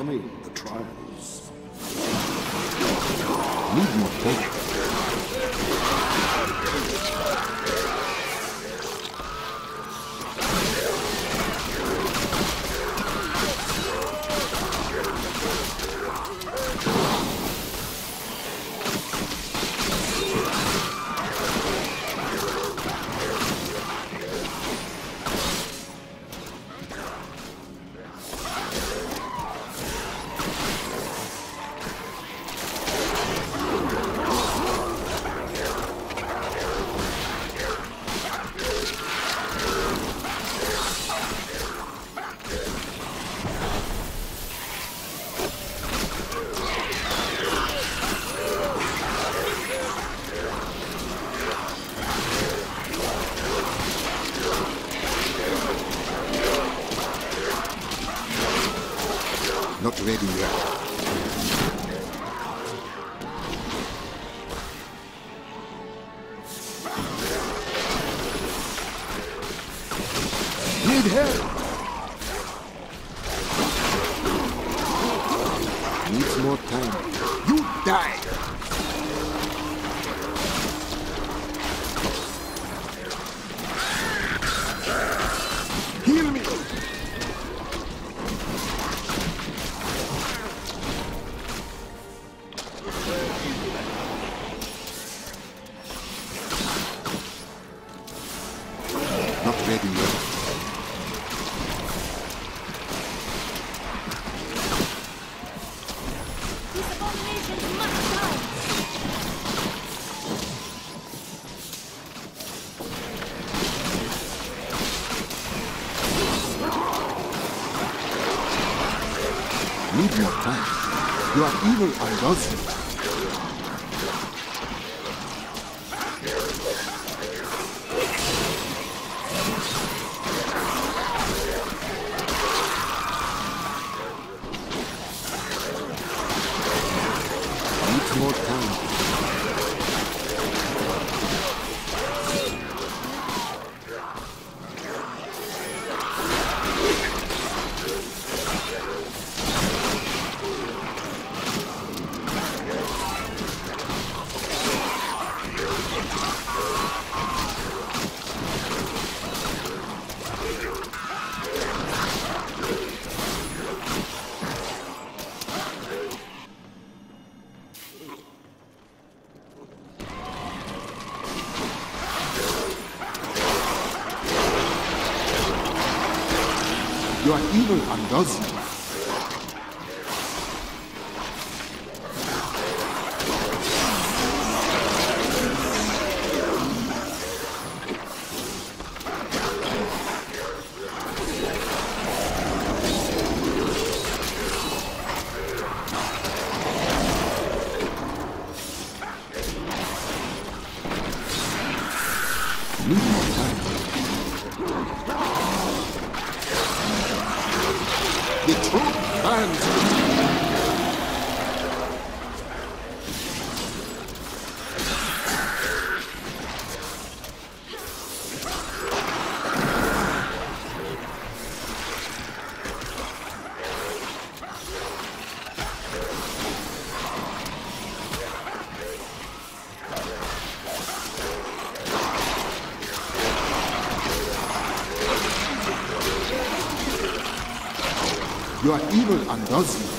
in overcoming You are evil undoes you. Evil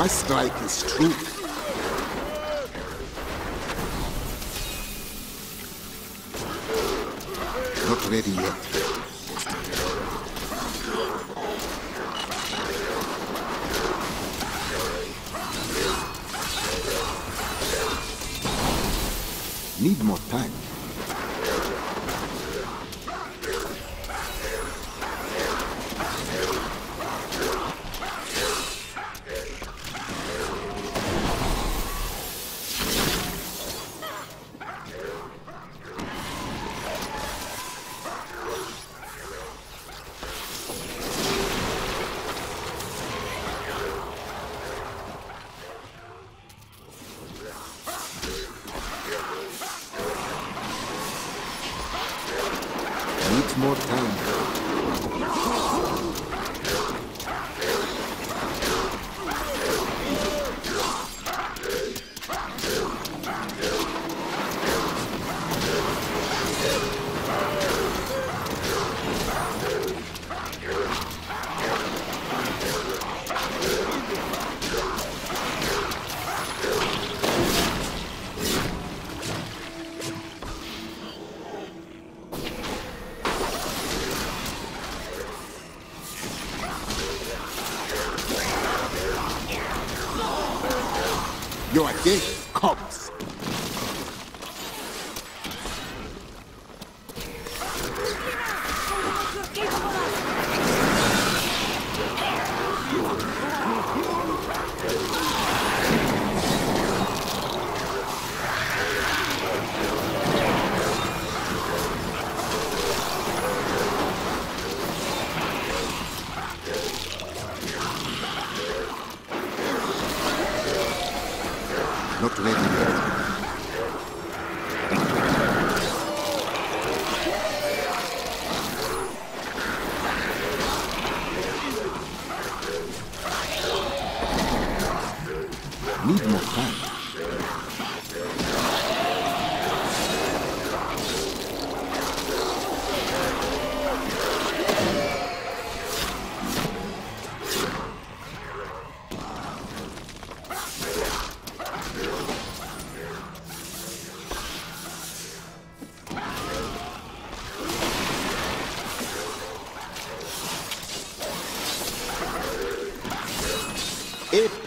My strike is true. Not ready yet.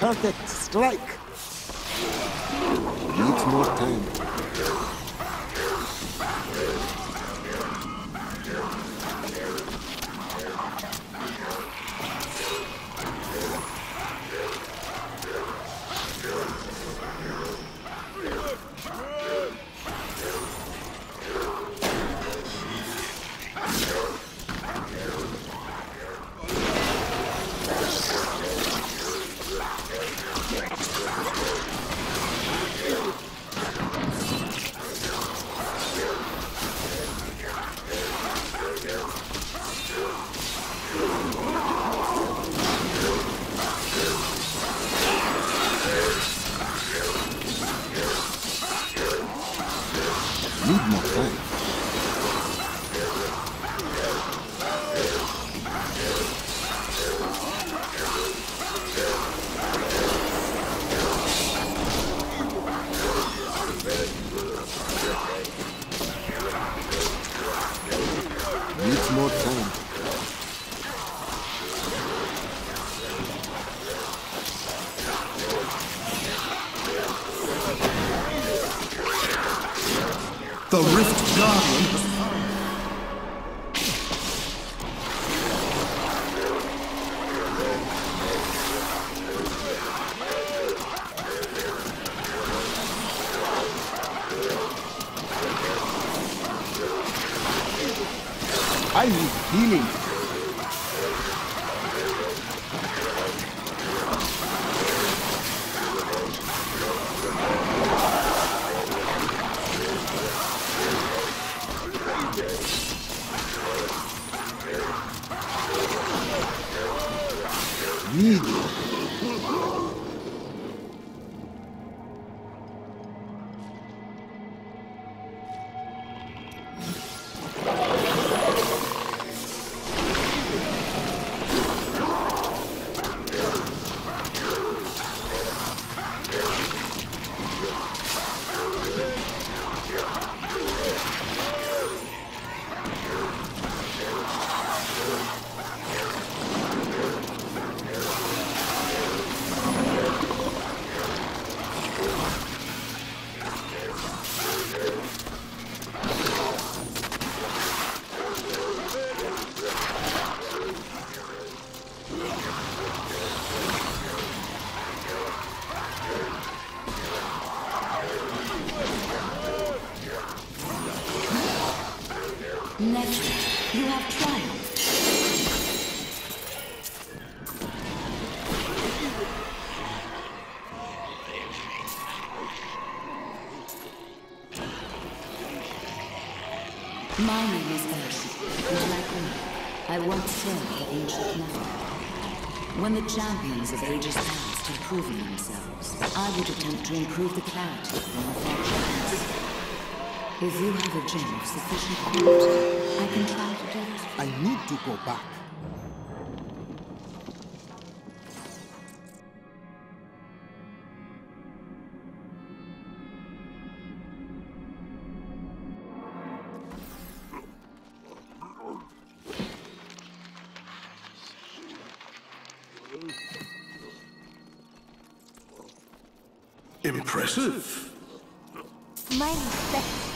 Perfect strike. Needs more time. Champions of ages past are proving themselves, I would attempt to improve the clarity from the fortunes. If you have a gem of sufficient quality, I can try to do it. I need to go back. Impressive. My respect.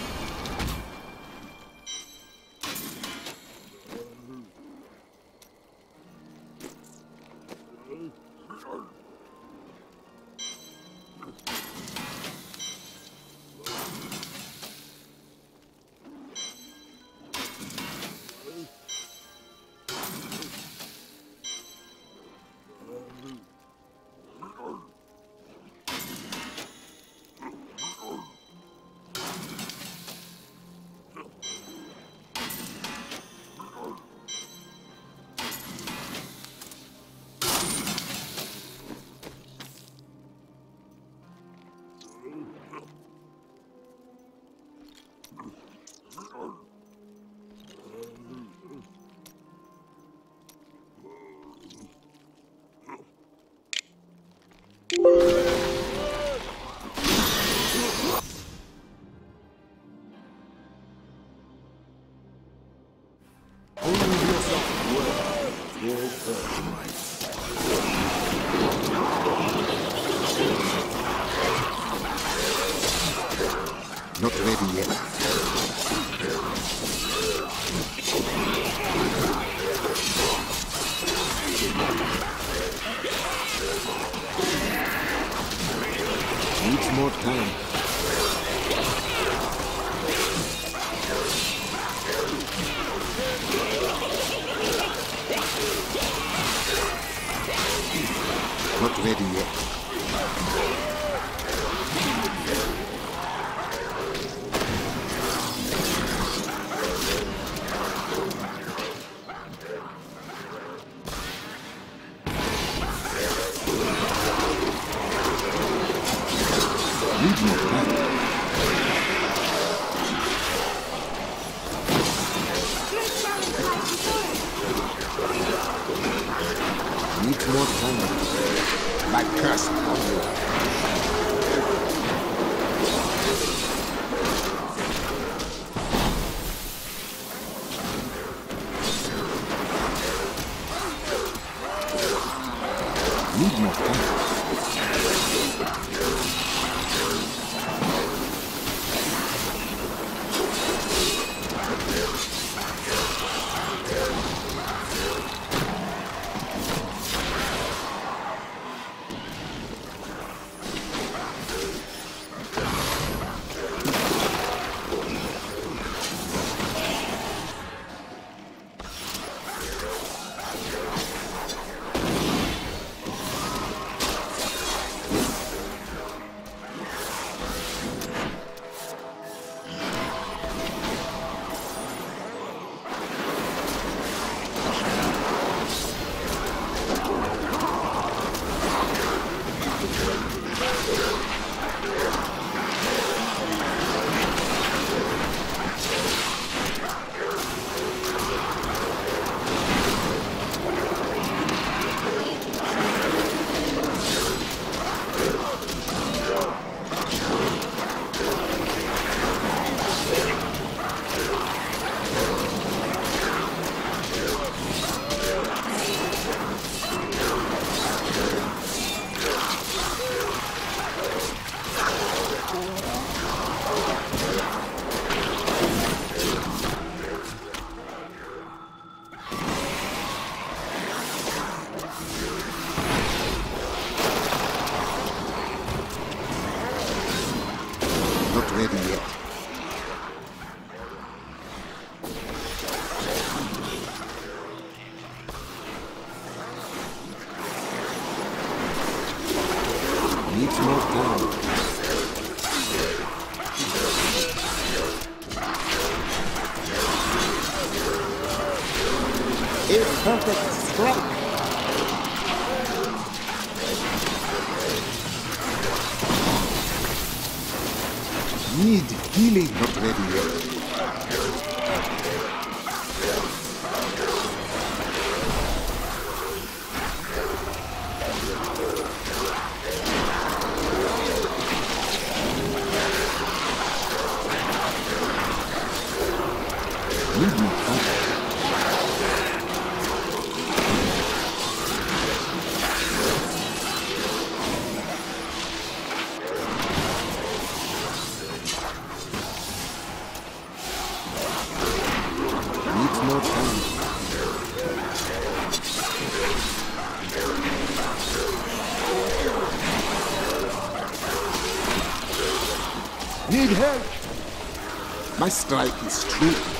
Need help! My strike is true.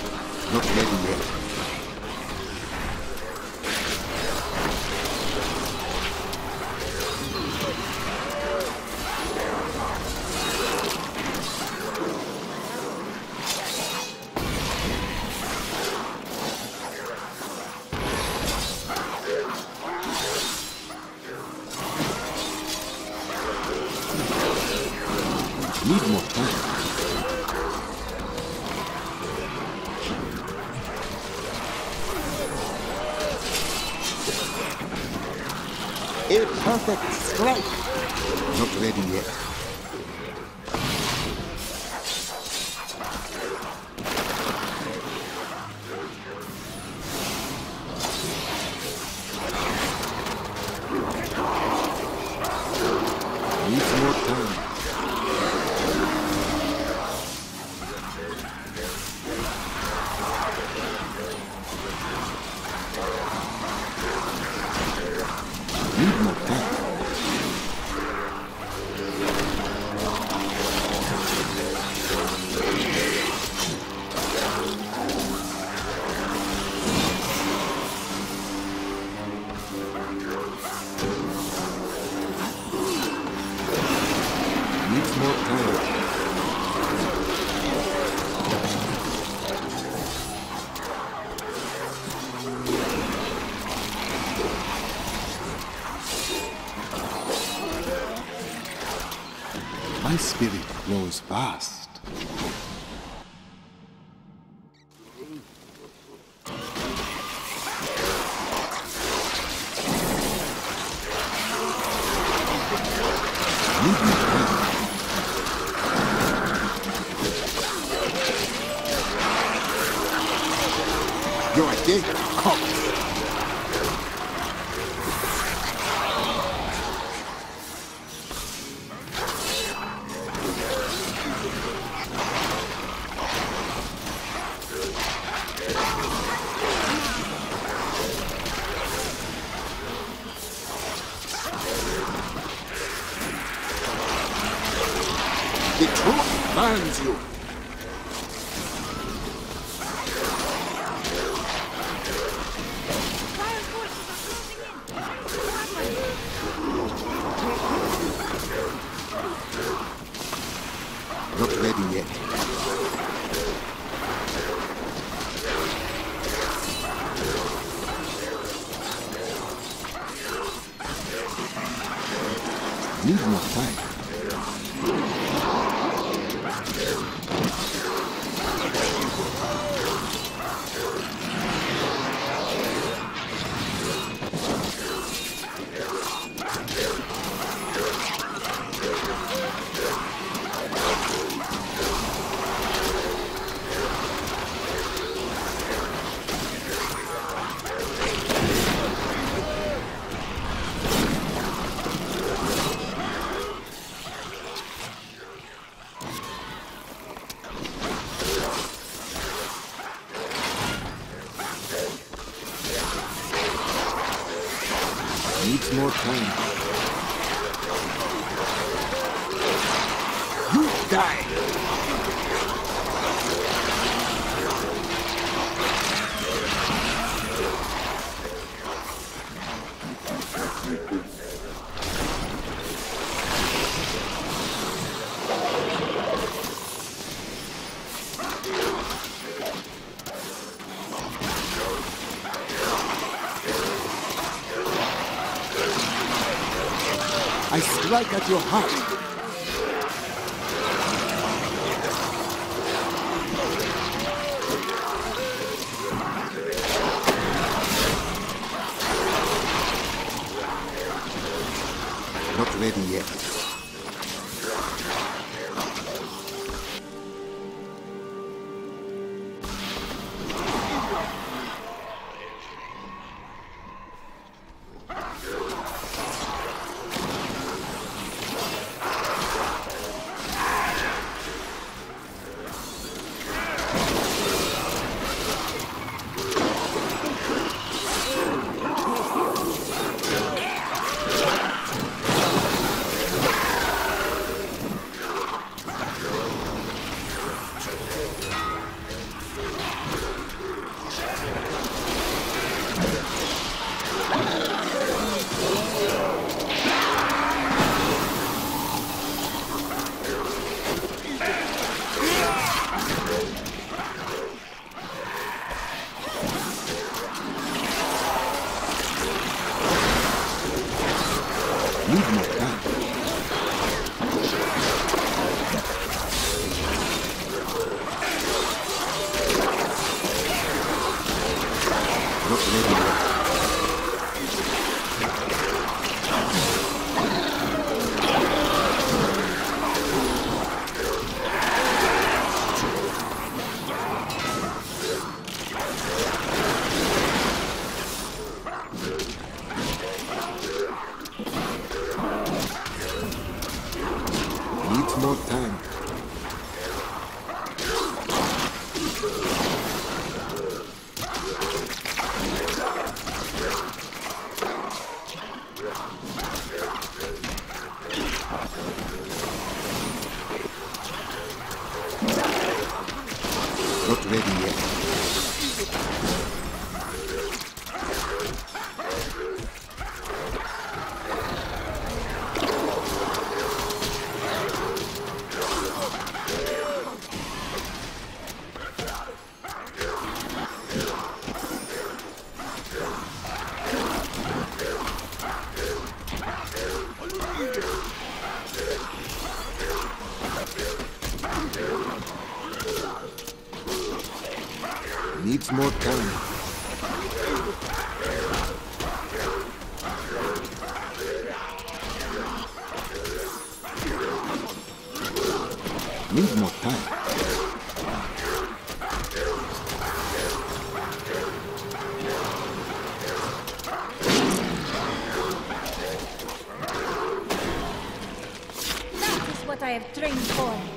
fast. You're a dick. Oh. Strike at your heart. Have trained for.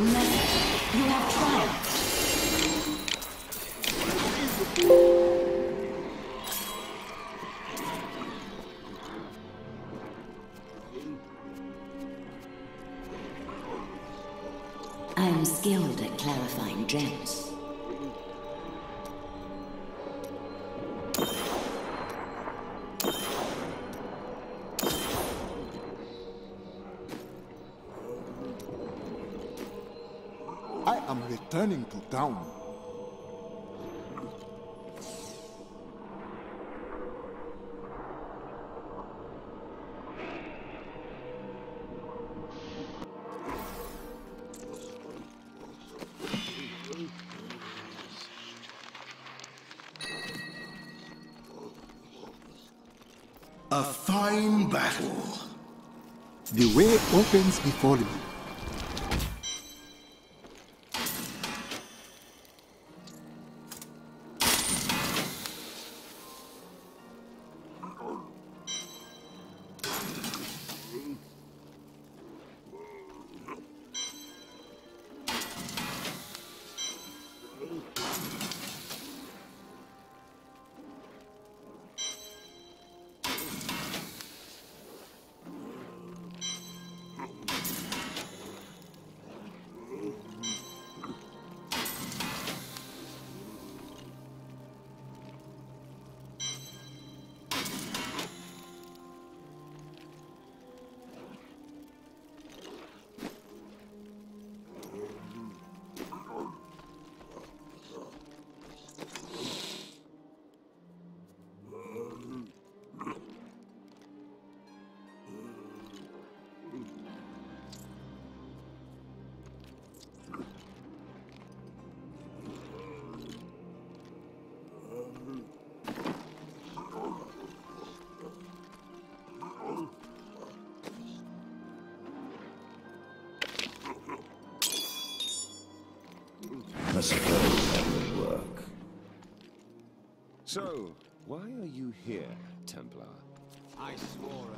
Never. down. A fine battle. The way opens before me. I suppose that would work. So, why are you here, Templar? I swore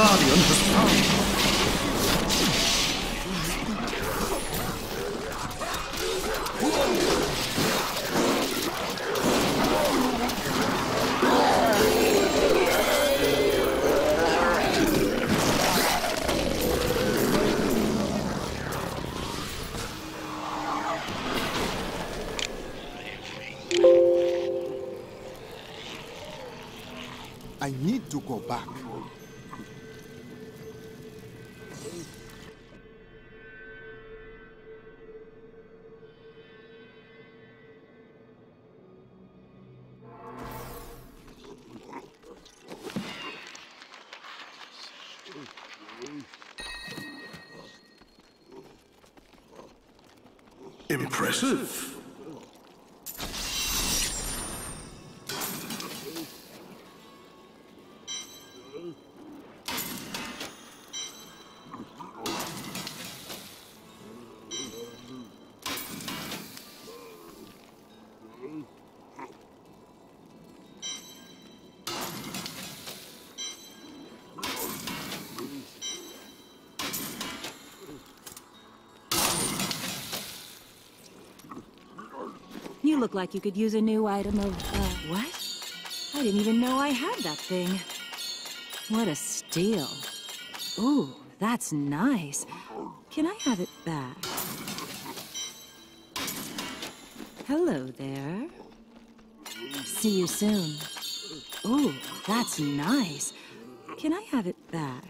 Guardian has come. Impressive. Look like you could use a new item of, uh, what? I didn't even know I had that thing. What a steal. Ooh, that's nice. Can I have it back? Hello there. See you soon. Ooh, that's nice. Can I have it back?